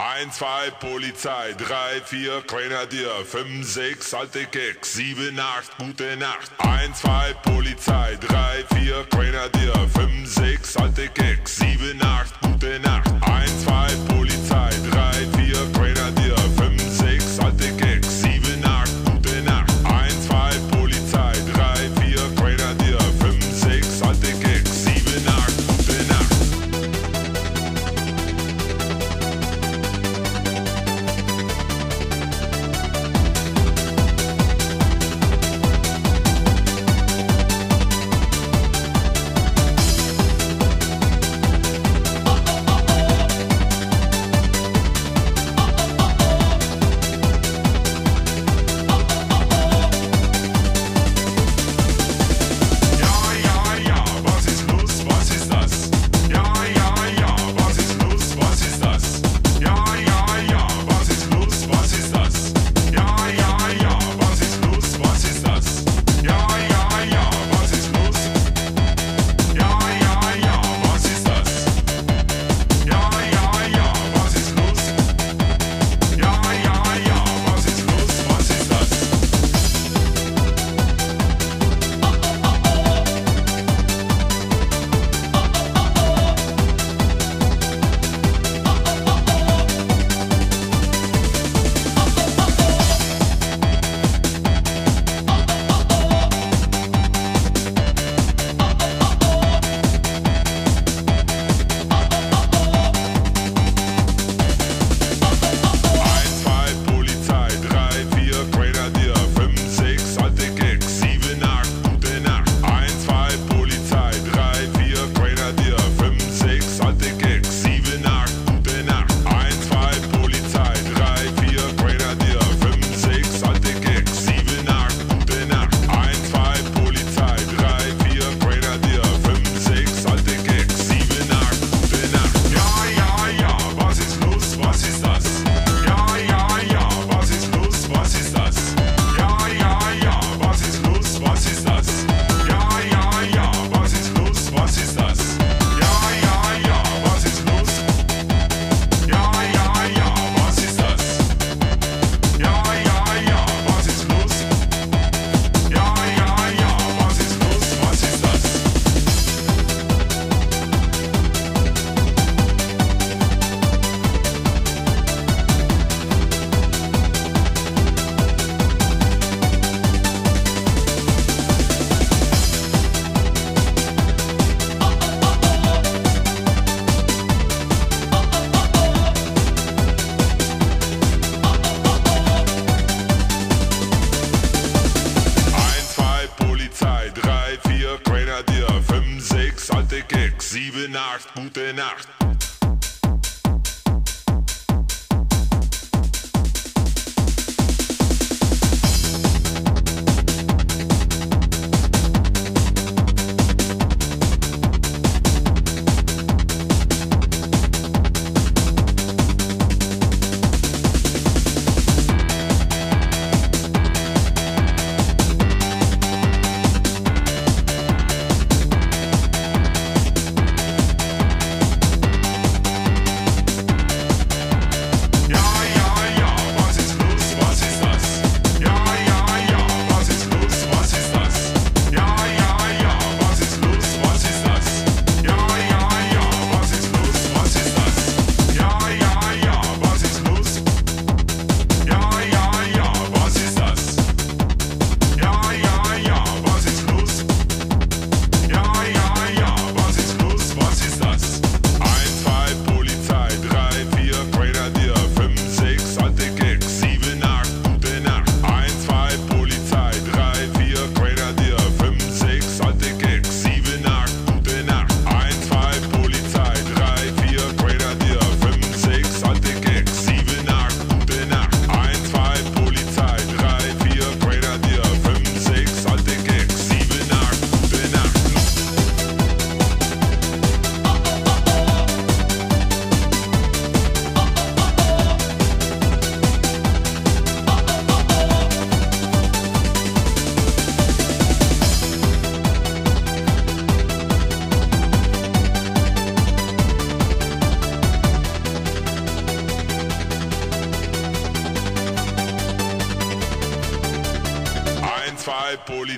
1, 2, Polizei, 3, 4, Grenadier, 5, 6, alte Keks, 7, 8, gute Nacht. 1, 2, Polizei, 3, 4, Grenadier, 5, 6, alte Keks, 7, 8, gute Nacht. 1, 2, Polizei, 3, 4, puten art, puten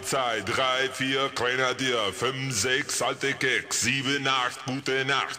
1, 2, Polizei, 3, 4, Grenadier, 5, 6, alte Keks, 7, 8, gute Nacht.